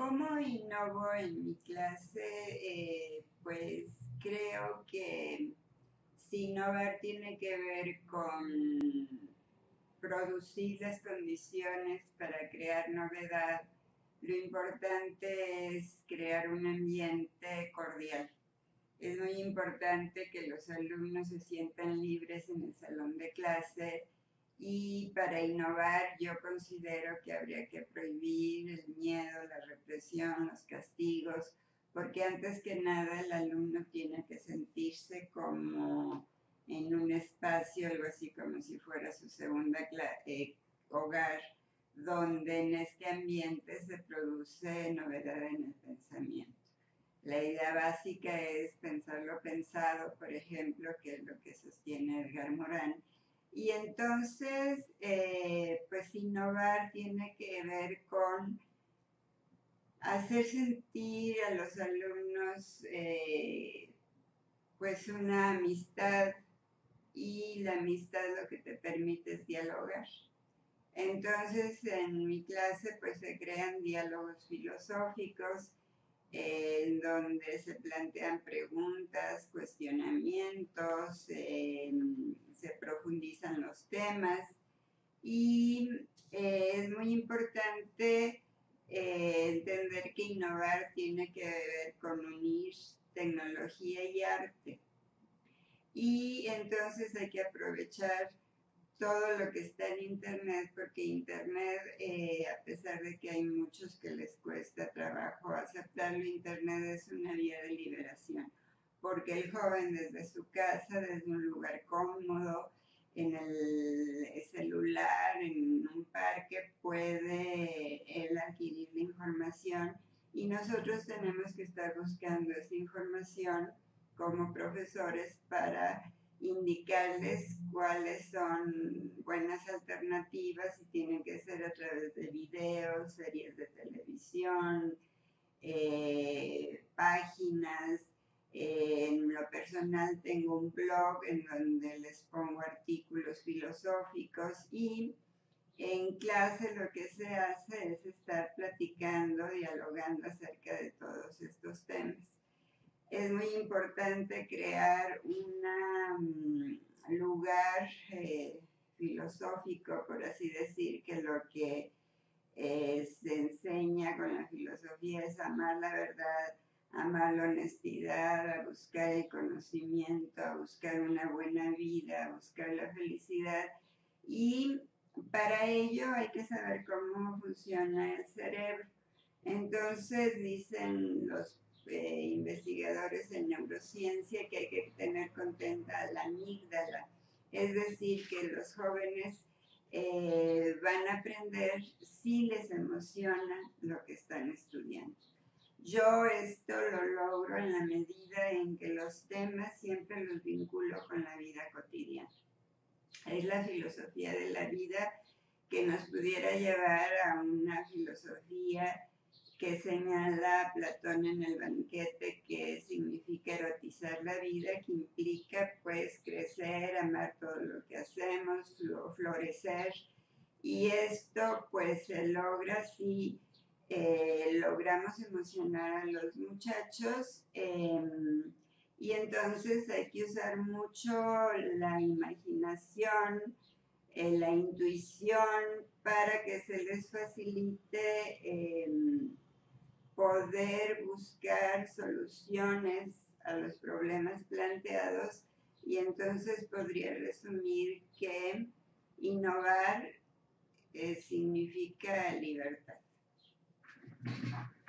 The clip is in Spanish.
¿Cómo innovo en mi clase? Eh, pues creo que si innovar tiene que ver con producir las condiciones para crear novedad, lo importante es crear un ambiente cordial. Es muy importante que los alumnos se sientan libres en el salón de clase y para innovar yo considero que habría que prohibir el miedo, la represión, los castigos, porque antes que nada el alumno tiene que sentirse como en un espacio, algo así como si fuera su segunda eh, hogar, donde en este ambiente se produce novedad en el pensamiento. La idea básica es pensar lo pensado, por ejemplo, que es lo que sostiene Edgar Morán, y entonces, eh, pues innovar tiene que ver con hacer sentir a los alumnos eh, pues una amistad y la amistad lo que te permite es dialogar. Entonces en mi clase pues se crean diálogos filosóficos en donde se plantean preguntas, cuestionamientos, temas y eh, es muy importante eh, entender que innovar tiene que ver con unir tecnología y arte. Y entonces hay que aprovechar todo lo que está en Internet, porque Internet, eh, a pesar de que hay muchos que les cuesta trabajo aceptarlo, Internet es una vía de liberación, porque el joven desde su casa, desde un lugar cómodo, en el celular, en un parque, puede él adquirir la información y nosotros tenemos que estar buscando esa información como profesores para indicarles cuáles son buenas alternativas y tienen que ser a través de videos, series de televisión, eh, páginas. En lo personal tengo un blog en donde les pongo artículos filosóficos y en clase lo que se hace es estar platicando, dialogando acerca de todos estos temas. Es muy importante crear un mm, lugar eh, filosófico, por así decir, que lo que eh, se enseña con la filosofía es amar la verdad, amar la honestidad, a buscar el conocimiento, a buscar una buena vida, a buscar la felicidad. Y para ello hay que saber cómo funciona el cerebro. Entonces dicen los eh, investigadores en neurociencia que hay que tener contenta la amígdala. Es decir, que los jóvenes eh, van a aprender si les emociona lo que están estudiando. Yo esto lo logro en la medida en que los temas siempre los vinculo con la vida cotidiana. Es la filosofía de la vida que nos pudiera llevar a una filosofía que señala Platón en el banquete, que significa erotizar la vida, que implica pues crecer, amar todo lo que hacemos, florecer. Y esto pues se logra si eh, logramos emocionar a los muchachos. Em, y entonces hay que usar mucho la imaginación, eh, la intuición para que se les facilite em, poder buscar soluciones a los problemas planteados y entonces podría resumir que innovar eh, significa libertad. Thank you.